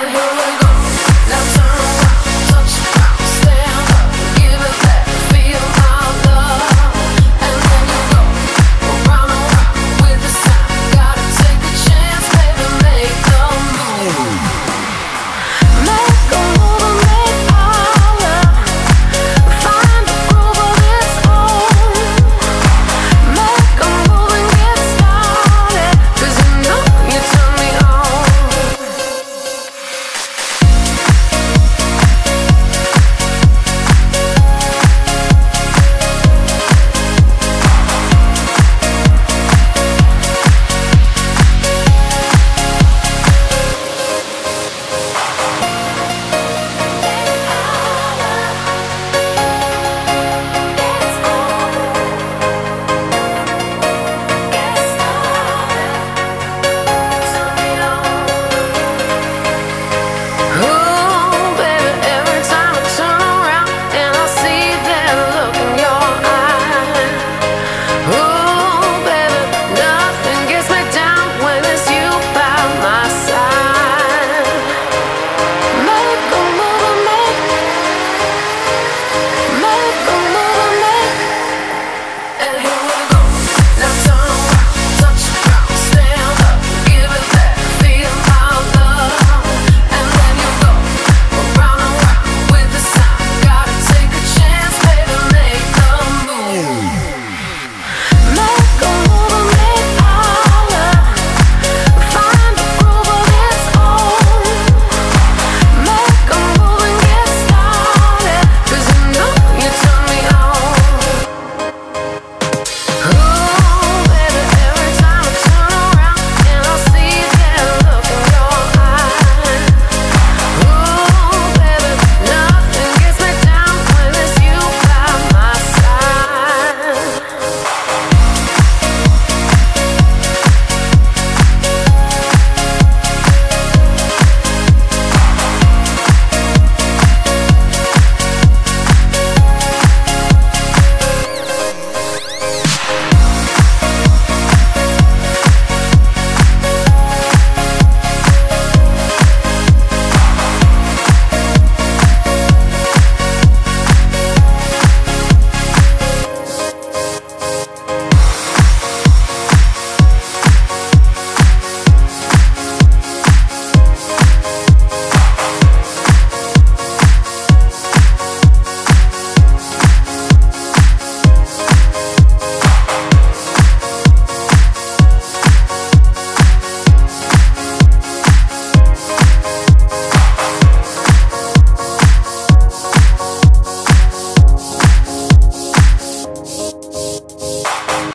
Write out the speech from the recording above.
I will.